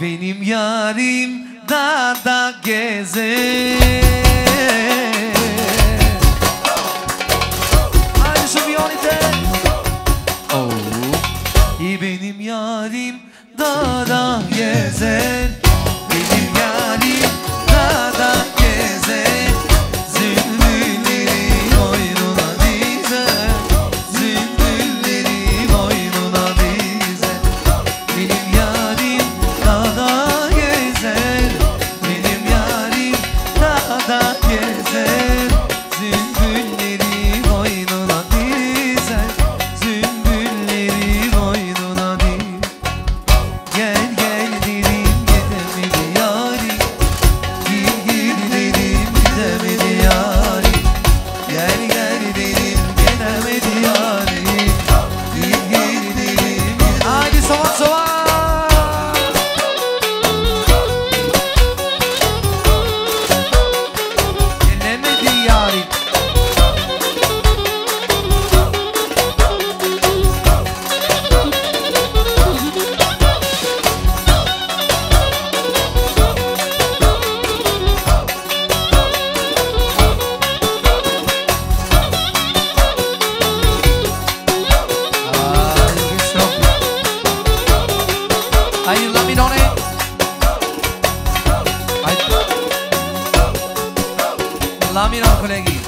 Benim yarim dağda gezer Aynı şu biyonite Oh. Benim yarim dağda gezer Amin, colegui.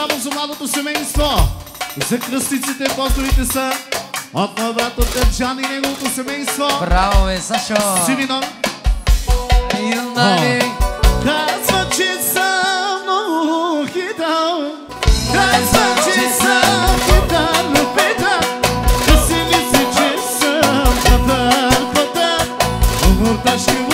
само за младото семейство. За кръстиците и постовите са от моя брат от Каджан и неговото семейство. Браво, бе, Сашо! Симинон. Юнали. Казва, че съм много хитал. Казва, че съм хитал, любита. Да си че съм патар, патар. Мурташки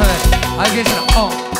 가사에 알겠으나 어.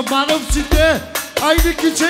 Osman'ım sizde aynı küçük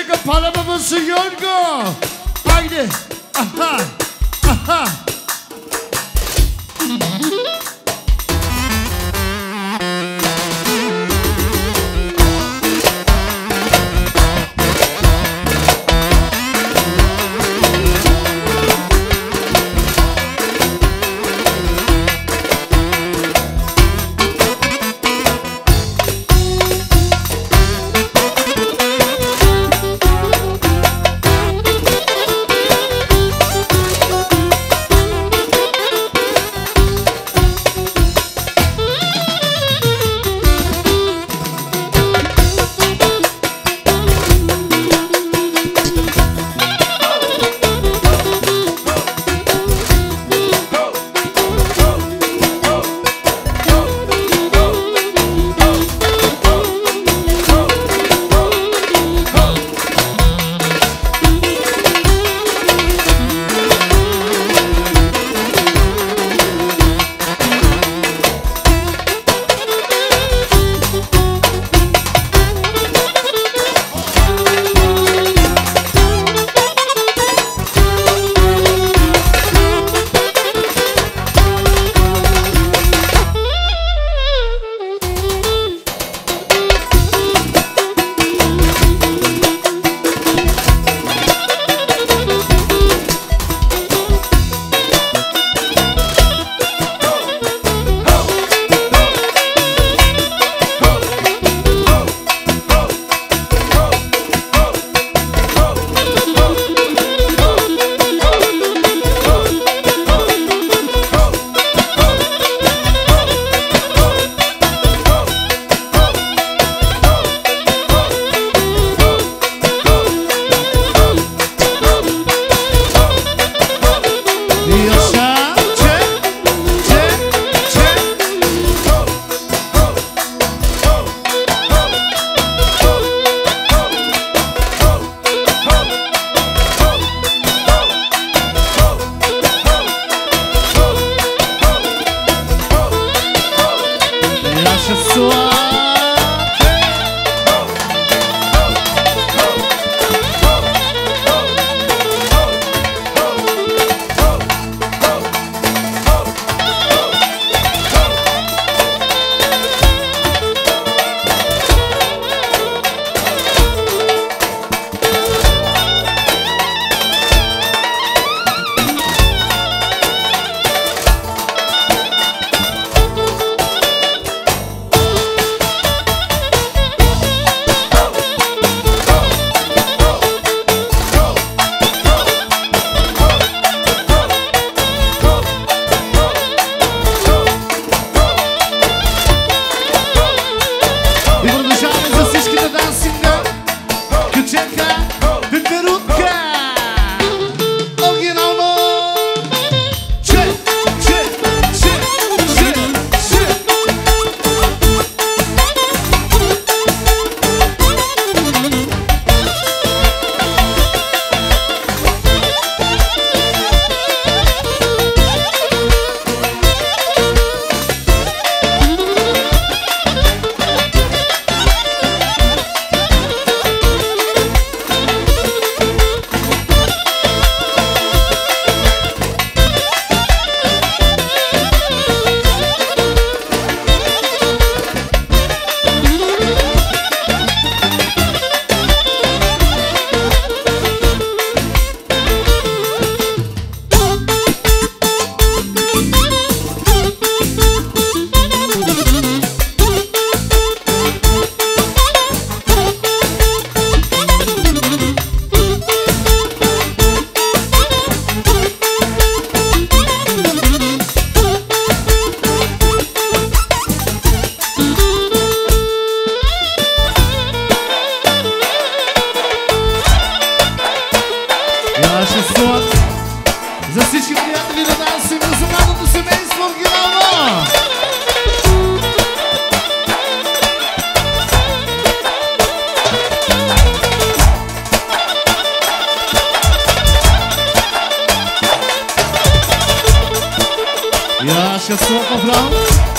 يا شو السوق فرانس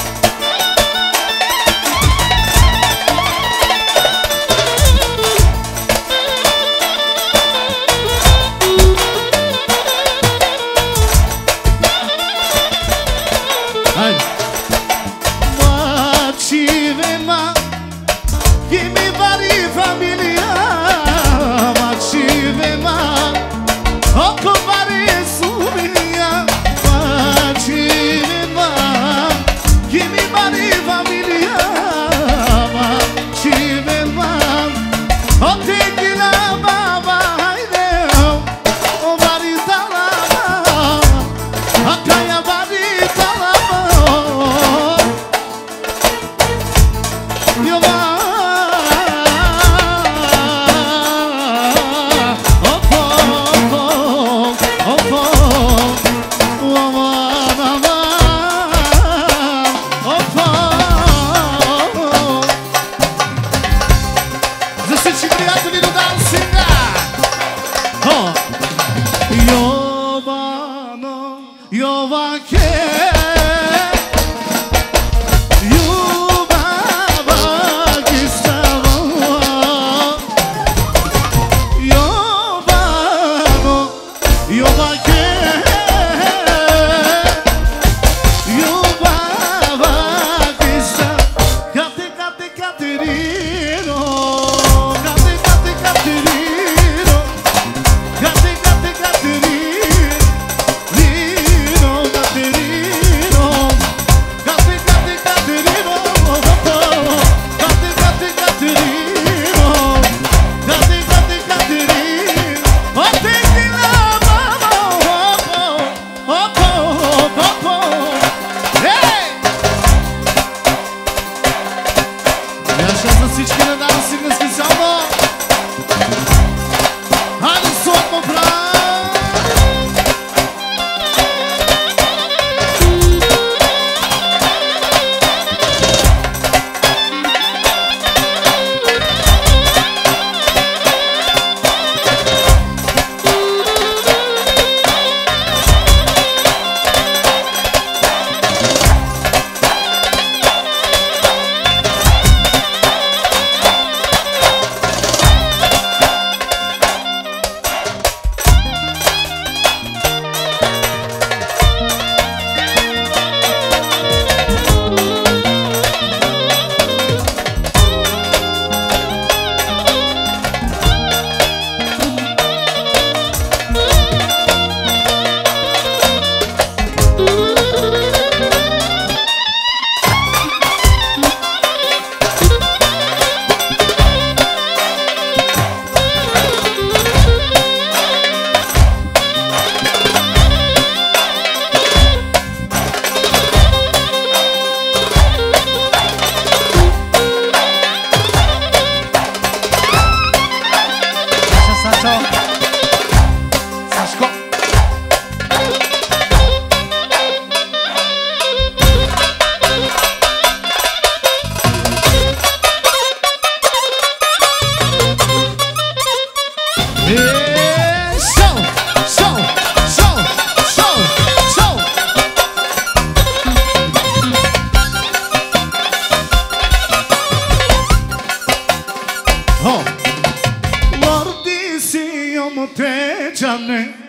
I'm name.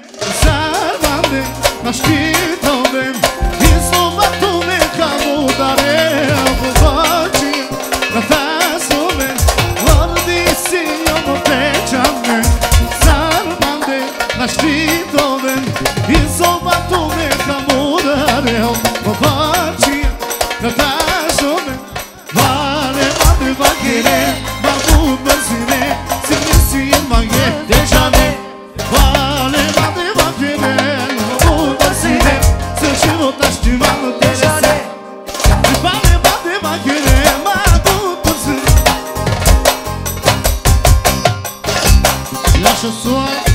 Just o